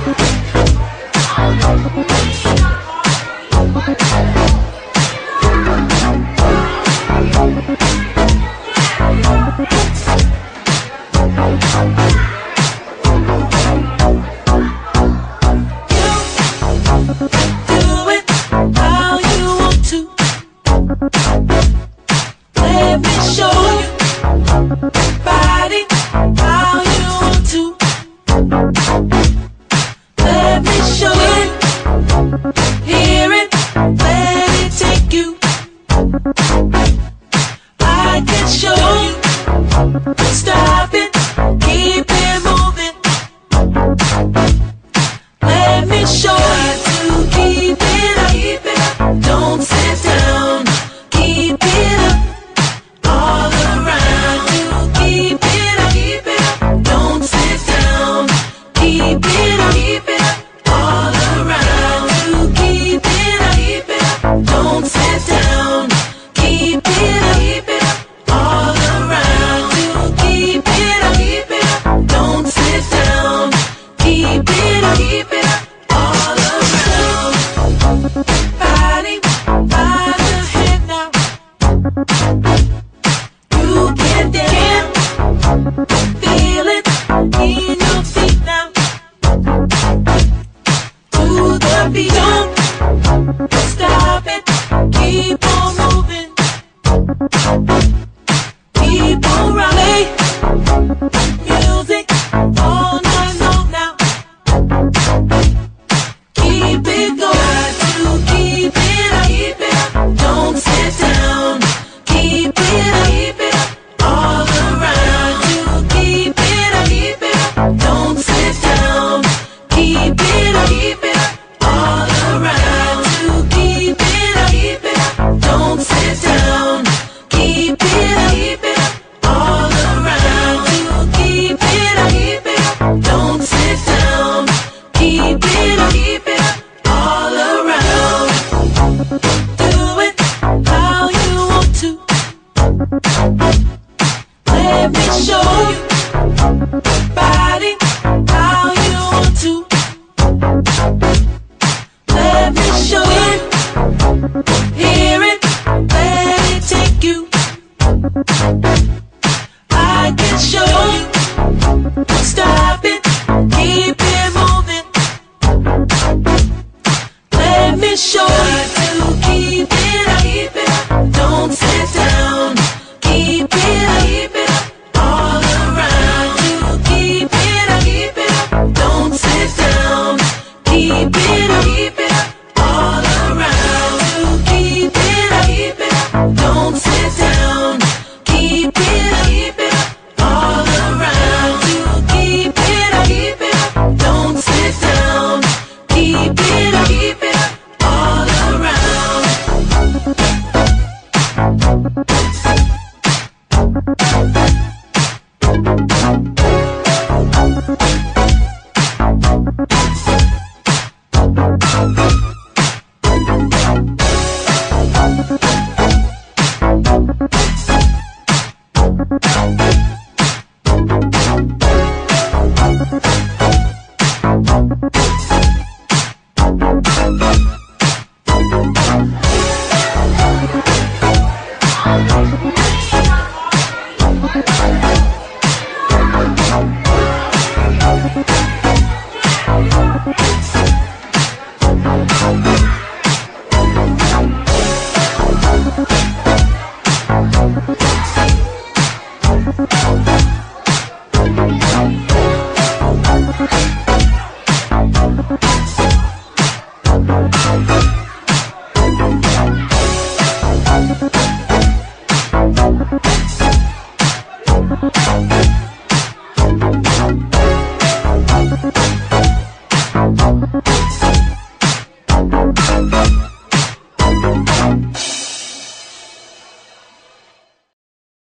Thank They Thank you